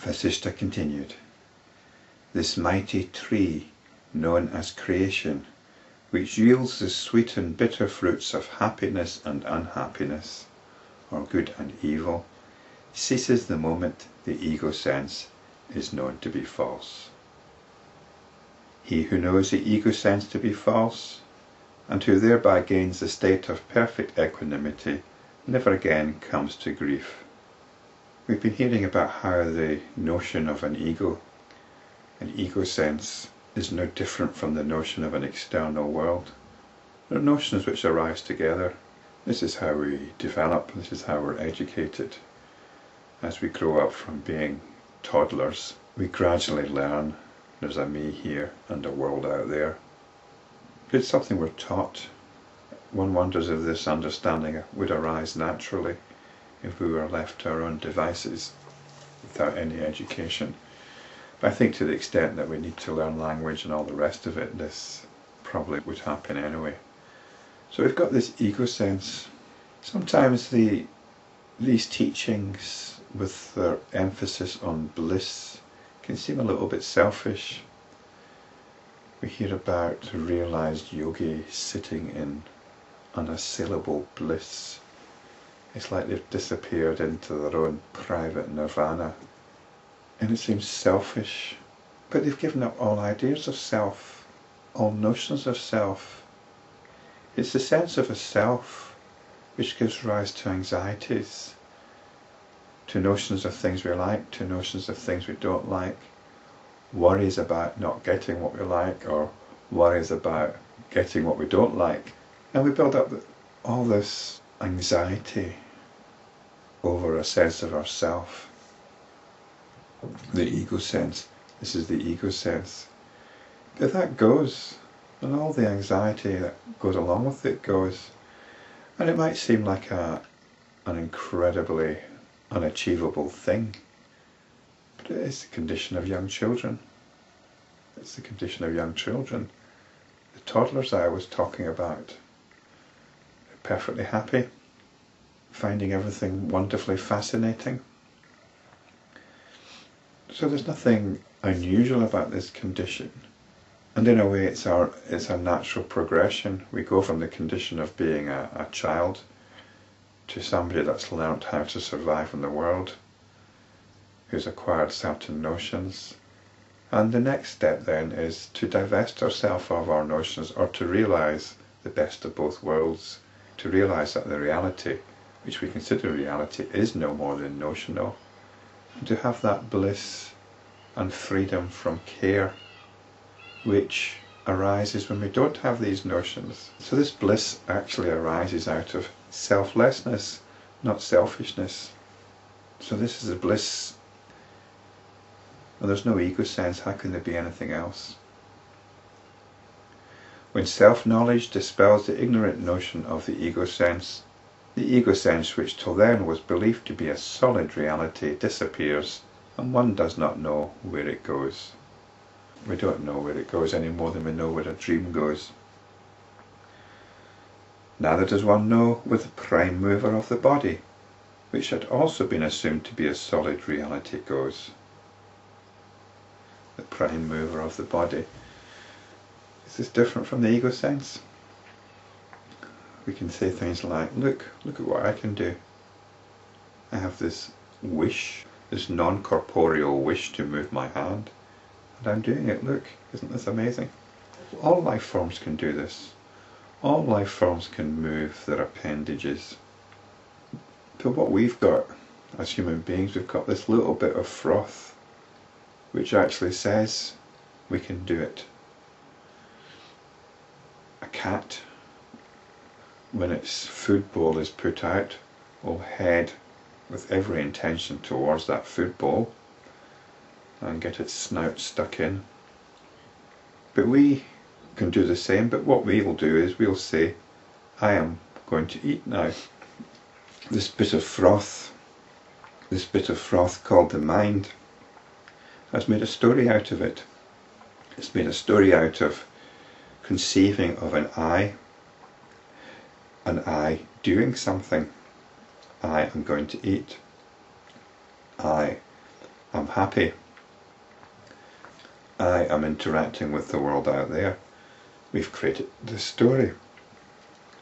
Vasishtha continued, This mighty tree, known as creation, which yields the sweet and bitter fruits of happiness and unhappiness, or good and evil, ceases the moment the ego sense is known to be false. He who knows the ego sense to be false, and who thereby gains the state of perfect equanimity, never again comes to grief. We've been hearing about how the notion of an ego, an ego sense, is no different from the notion of an external world. They're notions which arise together. This is how we develop, this is how we're educated. As we grow up from being toddlers, we gradually learn there's a me here and a world out there. It's something we're taught. One wonders if this understanding would arise naturally if we were left to our own devices without any education. But I think to the extent that we need to learn language and all the rest of it, this probably would happen anyway. So we've got this ego sense. Sometimes the these teachings with their emphasis on bliss can seem a little bit selfish. We hear about a realized yogi sitting in unassailable bliss it's like they've disappeared into their own private nirvana. And it seems selfish, but they've given up all ideas of self, all notions of self. It's the sense of a self which gives rise to anxieties, to notions of things we like, to notions of things we don't like, worries about not getting what we like, or worries about getting what we don't like. And we build up all this anxiety over a sense of ourself. The ego sense. This is the ego sense. But that goes, and all the anxiety that goes along with it goes. And it might seem like a, an incredibly unachievable thing, but it is the condition of young children. It's the condition of young children. The toddlers I was talking about, perfectly happy finding everything wonderfully fascinating. So there's nothing unusual about this condition. And in a way it's our it's a natural progression. We go from the condition of being a, a child to somebody that's learnt how to survive in the world, who's acquired certain notions. And the next step then is to divest ourselves of our notions or to realize the best of both worlds, to realize that the reality which we consider reality, is no more than notional. And to have that bliss and freedom from care which arises when we don't have these notions. So this bliss actually arises out of selflessness, not selfishness. So this is a bliss. When there's no ego sense, how can there be anything else? When self-knowledge dispels the ignorant notion of the ego sense, the ego sense, which till then was believed to be a solid reality, disappears and one does not know where it goes. We don't know where it goes any more than we know where a dream goes. Neither does one know where the prime mover of the body, which had also been assumed to be a solid reality, goes. The prime mover of the body. Is different from the ego sense? we can say things like, look, look at what I can do. I have this wish, this non-corporeal wish to move my hand, and I'm doing it, look, isn't this amazing? All life forms can do this. All life forms can move their appendages. But what we've got as human beings, we've got this little bit of froth which actually says we can do it. Cat when its food bowl is put out, will head with every intention towards that food bowl and get its snout stuck in. But we can do the same, but what we will do is we'll say, I am going to eat now. This bit of froth, this bit of froth called the mind, has made a story out of it. It's made a story out of conceiving of an I an I doing something. I am going to eat. I I'm happy. I am interacting with the world out there. We've created this story.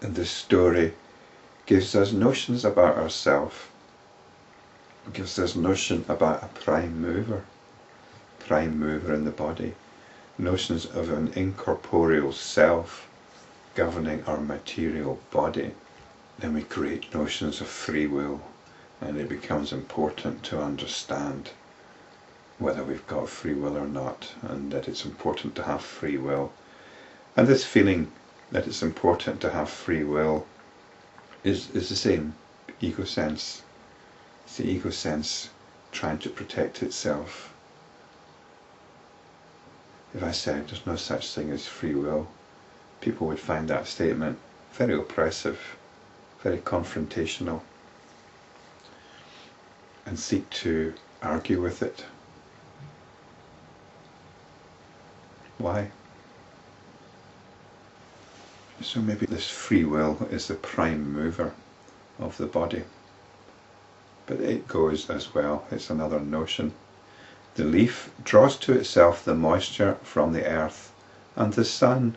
And this story gives us notions about ourselves, gives us notion about a prime mover, prime mover in the body, notions of an incorporeal self governing our material body. Then we create notions of free will, and it becomes important to understand whether we've got free will or not, and that it's important to have free will. And this feeling that it's important to have free will is, is the same ego sense. It's the ego sense trying to protect itself. If I said there's no such thing as free will, people would find that statement very oppressive, very confrontational, and seek to argue with it. Why? So maybe this free will is the prime mover of the body. But it goes as well, it's another notion. The leaf draws to itself the moisture from the earth, and the sun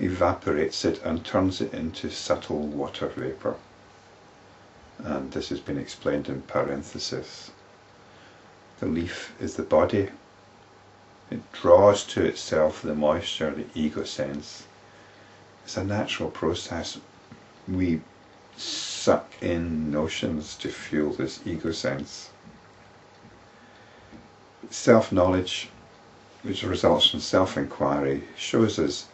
evaporates it and turns it into subtle water vapour. And this has been explained in parenthesis. The leaf is the body. It draws to itself the moisture, the ego sense, it's a natural process. We suck in notions to fuel this ego sense. Self knowledge, which results from self inquiry, shows us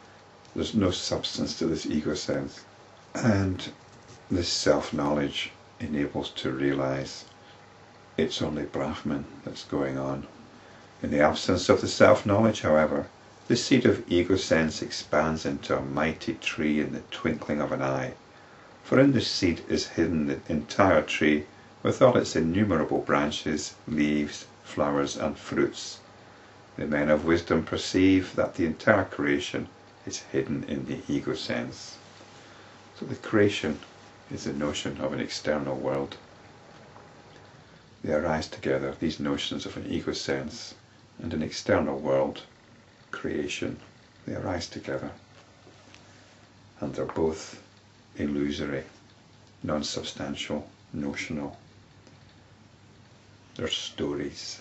there's no substance to this ego sense. And this self knowledge enables to realize it's only Brahman that's going on. In the absence of the self knowledge, however, the seed of ego sense expands into a mighty tree in the twinkling of an eye, for in the seed is hidden the entire tree with all its innumerable branches, leaves, flowers, and fruits. The men of wisdom perceive that the entire creation is hidden in the ego sense. So the creation is the notion of an external world. They arise together, these notions of an ego sense and an external world creation, they arise together. And they're both illusory, non substantial, notional. They're stories.